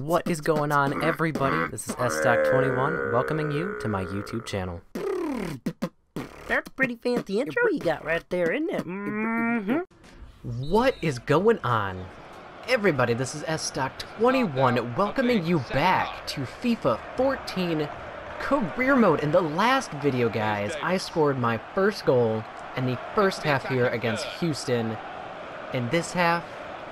What is going on, everybody? This is SStock21, welcoming you to my YouTube channel. That's a pretty fancy intro you got right there, isn't it? Mm-hmm. What is going on? Everybody, this is SStock21, welcoming you back to FIFA 14 Career Mode. In the last video, guys, I scored my first goal in the first half here against Houston. In this half,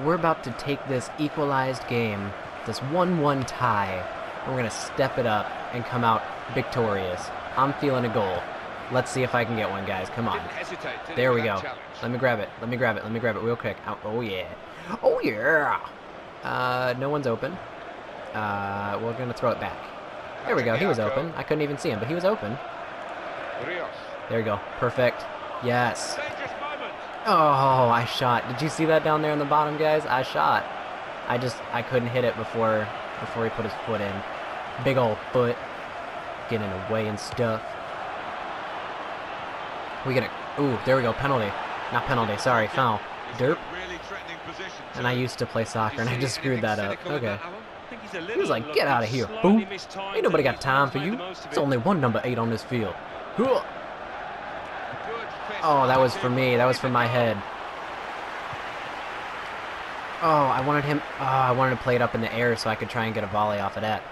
we're about to take this equalized game, this 1-1 tie, and we're going to step it up and come out victorious. I'm feeling a goal. Let's see if I can get one, guys. Come on. There we go. Let me grab it. Let me grab it. Let me grab it real quick. Oh, oh yeah. Oh, yeah. Uh, no one's open. Uh, we're going to throw it back. There we go. He was open. I couldn't even see him, but he was open. There we go. Perfect. Yes. Oh, I shot. Did you see that down there in the bottom, guys? I shot. I just, I couldn't hit it before, before he put his foot in. Big old foot. Getting away and stuff. We get a, ooh, there we go, penalty. Not penalty, sorry, foul. Derp. And I used to play soccer, and I just screwed that up. Okay. He was like, get out of here, fool. Ain't nobody got time for you. There's only one number 8 on this field. Oh, that was for me. That was for my head. Oh, I wanted him... Oh, I wanted to play it up in the air so I could try and get a volley off of that.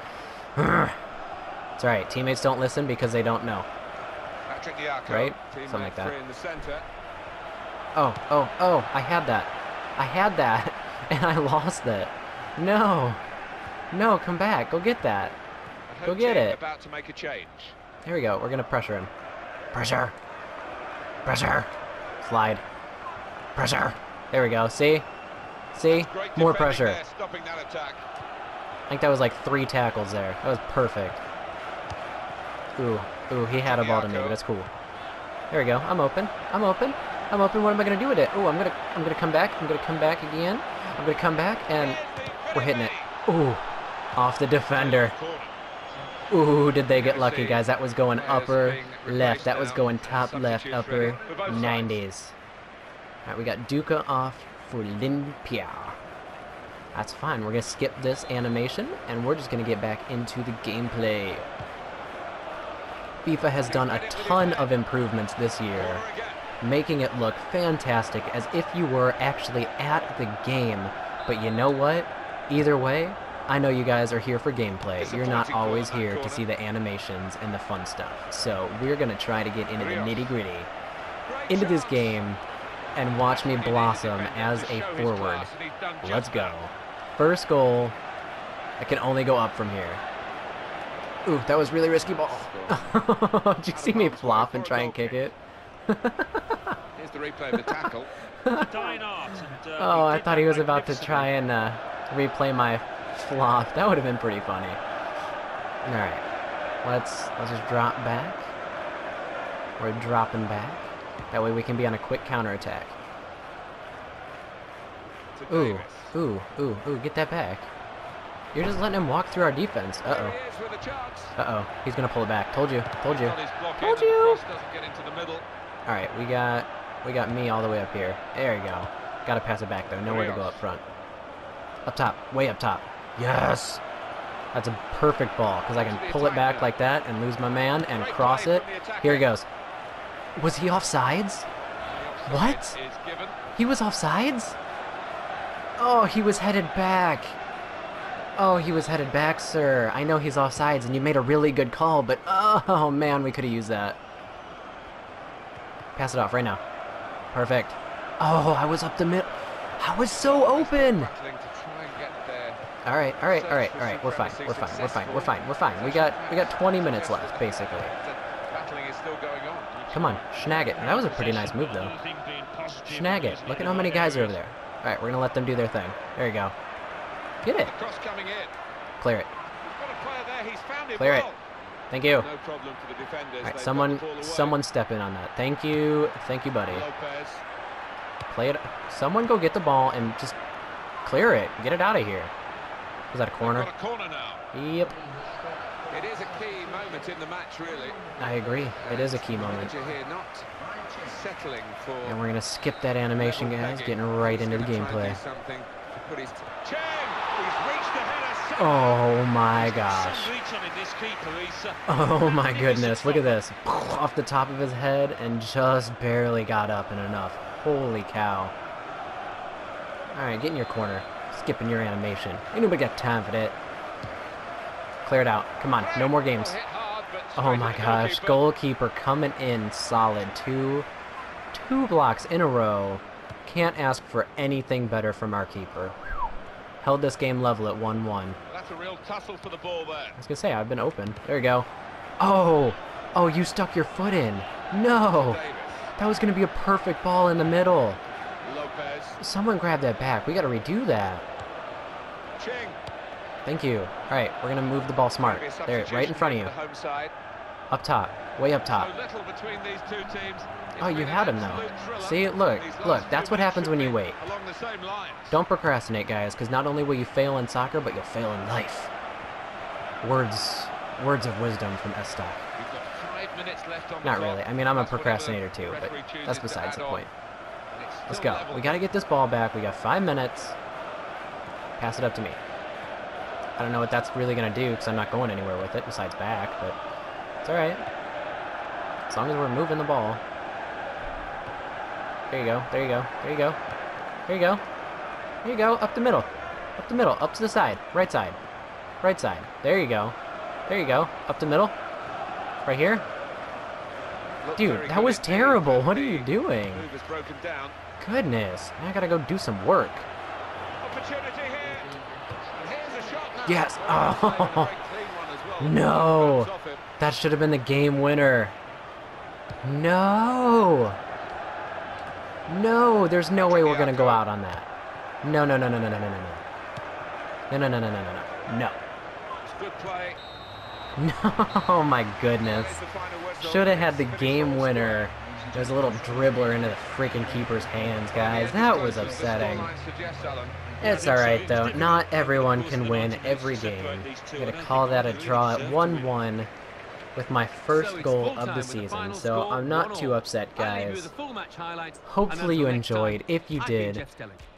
it's alright. Teammates don't listen because they don't know. Right? Something like that. Oh, oh, oh, I had that. I had that, and I lost it. No. No, come back. Go get that. Go get it. About to make a change. Here we go. We're going to pressure him. Pressure. Pressure. Slide. Pressure. There we go. See? See? More pressure. I think that was like three tackles there. That was perfect. Ooh. Ooh, he had a ball to me, but that's cool. There we go. I'm open. I'm open. I'm open. What am I gonna do with it? Ooh, I'm gonna I'm gonna come back. I'm gonna come back again. I'm gonna come back and we're hitting it. Ooh. Off the defender. Ooh, did they get lucky, guys? That was going upper left. That was going top left, upper 90s. Alright, we got Duca off for Limpia. That's fine. We're going to skip this animation, and we're just going to get back into the gameplay. FIFA has done a ton of improvements this year, making it look fantastic as if you were actually at the game. But you know what? Either way, I know you guys are here for gameplay. You're not always here to see the animations and the fun stuff. So we're going to try to get into the nitty-gritty, into this game, and watch me blossom as a forward. Let's go. First goal. I can only go up from here. Ooh, that was really risky ball. Did you see me flop and try and kick it? Here's the replay of the tackle. oh, I thought he was about to try and uh, replay my flop. That would have been pretty funny. All right, let's let's just drop back. We're dropping back. That way we can be on a quick counterattack. Ooh, ooh, ooh, ooh! Get that back. You're just letting him walk through our defense. Uh oh. Uh oh. He's gonna pull it back. Told you. Told you. Told you. All right, we got we got me all the way up here. There you go. Gotta pass it back though. Nowhere to go up front. Up top. Way up top. Yes! That's a perfect ball, because I can pull it back like that and lose my man and cross it. Here he goes. Was he offsides? What? He was offsides? Oh, he was headed back. Oh, he was headed back, sir. I know he's offsides, and you made a really good call, but oh, man, we could have used that. Pass it off right now. Perfect. Oh, I was up the middle. I was so open. All right, all right, all right, all right. We're fine. We're fine. We're fine. We're fine. We're fine. We got we got 20 minutes left, basically. Come on, snag it. That was a pretty nice move, though. Snag it. Look at how many guys are over there. All right, we're gonna let them do their thing. There you go. Get it. Clear it. Clear it. Thank you. All right, someone someone step in on that. Thank you. Thank you, buddy. Play it. Someone go get the ball and just clear it. Get it out of here. Is that a corner? A corner yep. It is a key moment in the match, really. I agree. It is a key moment. And we're going to skip that animation, guys, getting right into the gameplay. Oh my gosh. Oh my goodness, look at this. Off the top of his head and just barely got up and enough. Holy cow. Alright, get in your corner. Skipping your animation. Ain't nobody got time for that. Clear it out. Come on, no more games. Oh my gosh, goalkeeper coming in solid. Two, two blocks in a row. Can't ask for anything better from our keeper. Held this game level at 1-1. That's a real tussle for the ball there. I was gonna say, I've been open. There you go. Oh! Oh, you stuck your foot in. No! That was gonna be a perfect ball in the middle. Lopez, Someone grab that back. We gotta redo that. Ching. Thank you. Alright, we're gonna move the ball smart. There, right in front of you. the home side. Up top. Way up top. So little between these two teams. It's Oh, you had him, though. See, look, look, that's what happens when you wait. Along the same lines. Don't procrastinate, guys, because not only will you fail in soccer, but you'll fail in life. Words, words of wisdom from S. Stock. We've got five minutes left on the Not really. I mean, I'm a procrastinator too, but that's besides the point. Let's go. We got to get this ball back. We got five minutes. Pass it up to me. I don't know what that's really going to do because I'm not going anywhere with it besides back, but it's all right. As long as we're moving the ball. There you go. There you go. There you go. There you go. There you go. Up the middle. Up the middle. Up to the side. Right side. Right side. There you go. There you go. Up the middle. Right here. Dude, that was terrible. What are you doing? Move is broken down. Goodness. Now I gotta go do some work. Opportunity here. As well. No. That should have been the game winner. No. No, there's no way we're gonna go out on that. No, no, no, no, no, no, no, no, no. No, no, no, no, no, no, no. No. Oh my goodness. Should have had the game winner. There's a little dribbler into the freaking keeper's hands, guys. That was upsetting. Scoreline suggests, Alan. It's alright though. Not everyone can win every game. I'm gonna call that a draw at 1-1 with my first goal of the season. So I'm not too upset, guys. Hopefully you enjoyed. If you did,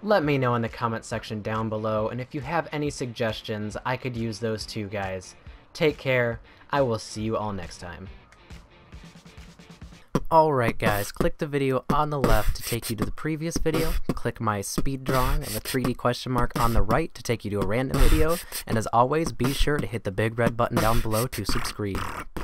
let me know in the comment section down below. And if you have any suggestions, I could use those too, guys. Take care. I will see you all next time. Alright guys, click the video on the left to take you to the previous video, click my speed drawing of a 3D question mark on the right to take you to a random video, and as always, be sure to hit the big red button down below to subscribe.